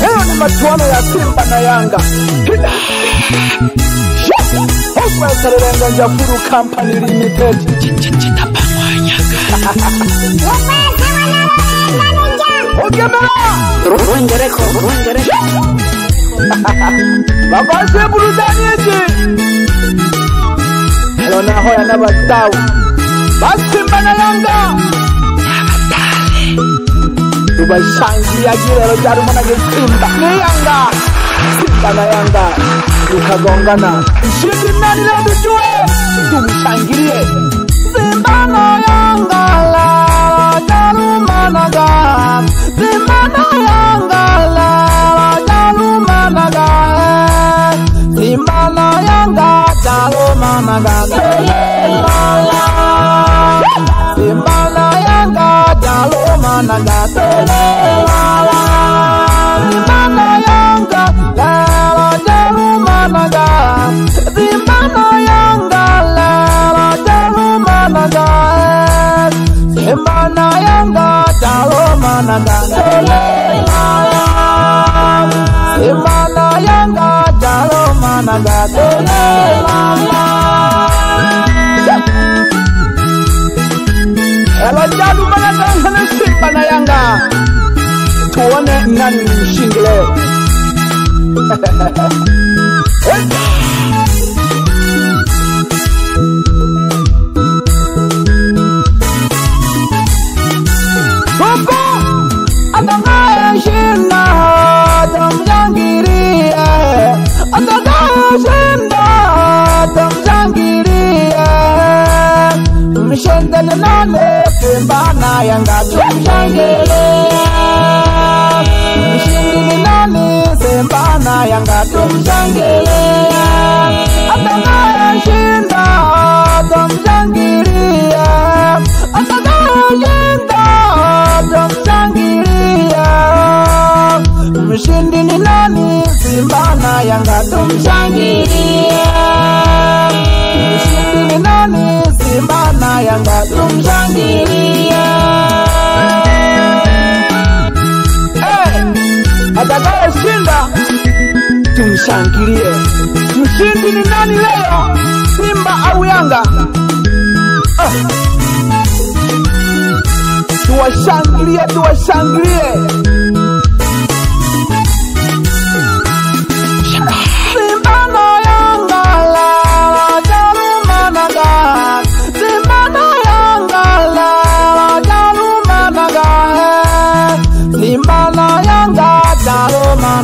Leo ni machuano ya Simba na Yanga. Oswald Serenganja Njafuru Company Limited. Ongereko, ongereko. Babaze burudani iki. Helo naho yanabasawu. Basimba na Yanga. Tubashangilia girero rya rumana Simba ni Yanga Simba na Yanga tukagongana mshindi nani leo tujue tumshangilie Simba na Yanga la jarumanaga Simba na Yanga la jarumanaga Simba na Yanga jarumanaga Simba na Yanga jarumanaga jarumanaga Simba na Yanga jarumanaga Ela jarumanaga na Simba na Yanga tuone nani ni mshindi Yanga tumshangilie. Mshindi ni nani? Simba na Yanga tumshangilie. Eh, atakayeshinda tumshangilie. Mshindi ni nani leo, Simba au Yanga? Oh. Tuwashangilie, tuwashangilie.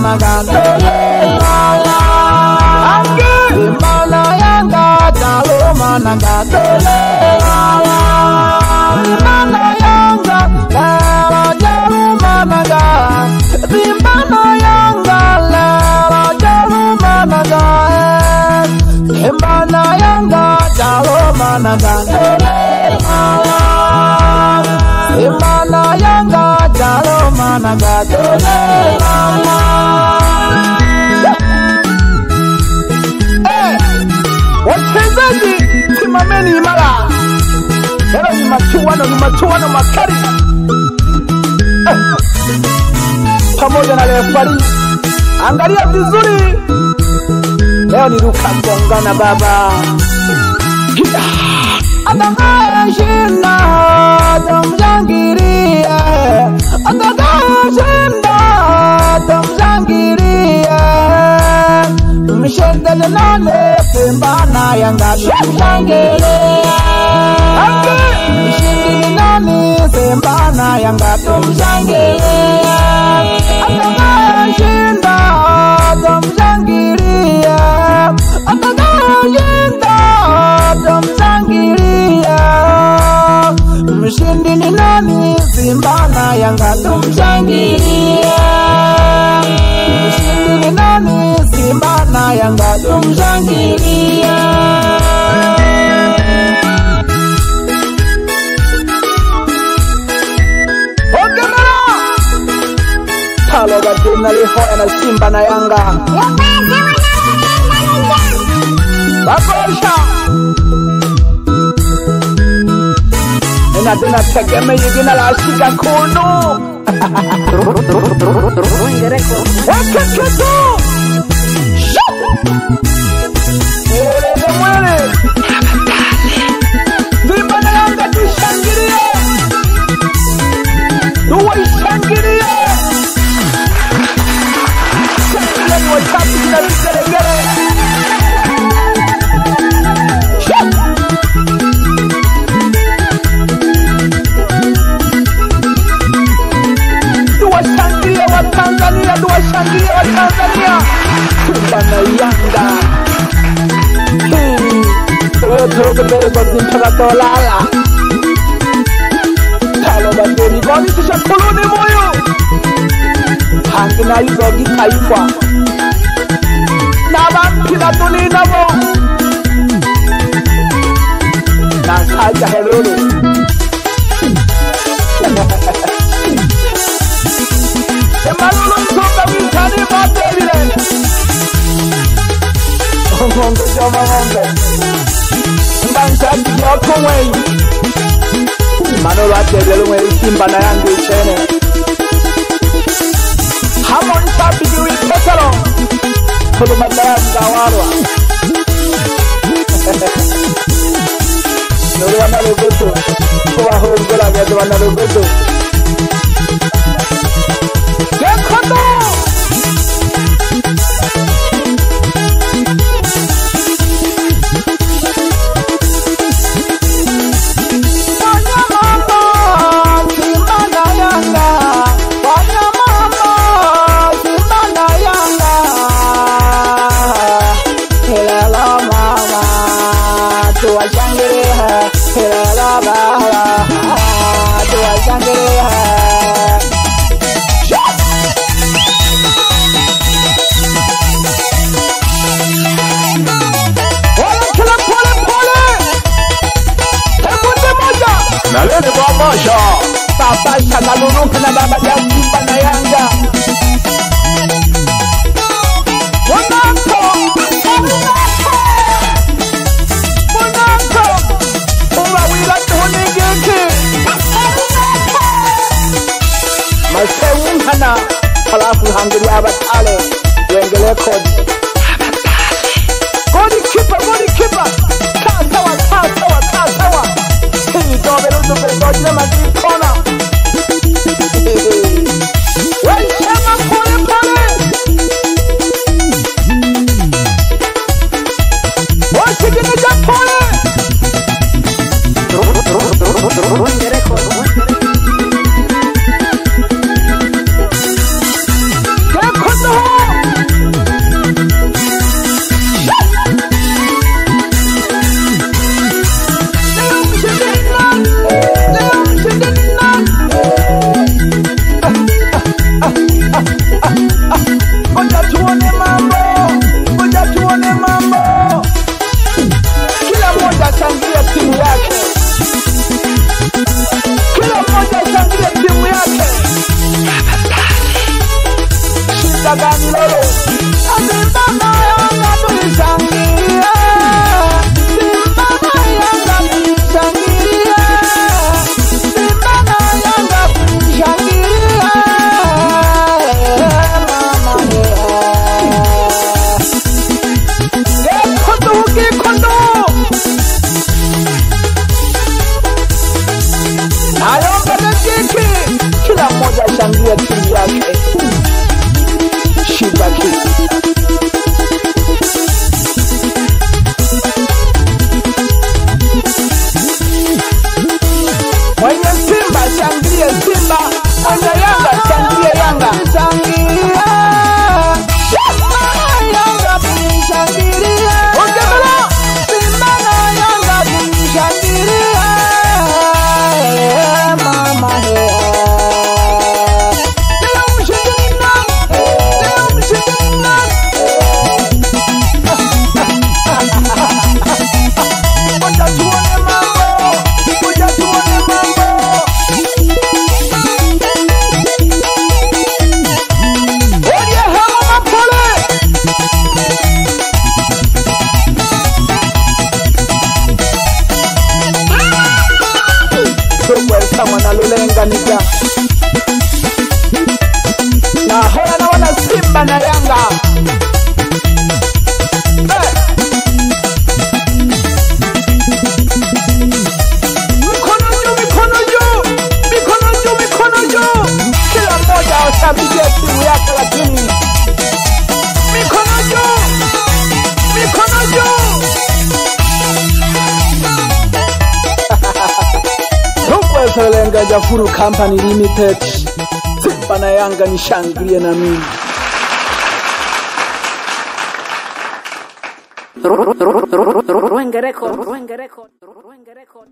Jarumanaga. Simba na Yanga jarumanaga. Simba machuano, ni machuano makali Eh, pamoja na refari. Angalia vizuri, leo ni ruka gongana baba. Atakayeshinda tumshangilie, atakayeshinda tumshangilie. Mshindi ni nani? Simba na Yanga tumshangilie. Mshindi ni nani? Simba na Yanga Tagadum naliho and Simba na Yanga Bakosha Ina dina tegeme yigina la shika kono Wakakoto Shut! Muere, muere tọ́ lára. Tàlọ́dà lórí bọ́lí ti ṣe polówó ní mọ́yò. Àgbẹ̀nà yìí lọ kí kàyífà. Nàbà kìlà tó ní nàbọ̀. Nàṣà ìjà ẹ̀rọ rẹ̀. Come on, come on, come on. mzazi yako mwenye. Manolo atedelumwe isimba na yangu ichene. Hamon sabidi wipetalo kulumadaranga ya warwa nolwana lugutu kubahumbula byaduwana lugutu na baba jamjumba na Yanga Hana, Halafu Hungary Abbas Ale, Wengele Kod. Goalkeeper, goalkeeper, Kasawa, Kasawa, Kasawa. Hey, Domino, Domino, Domino, Domino, Domino, dobe juu. Kila mmoja ashabikia timu yake, lakini mikono juu, mikono juu. Rugwe Selenga Jafuru Company Limited, Simba na Yanga nishangilie na mimi. Roengerekon, Roengerekon, Roengerekon, Roengerekon.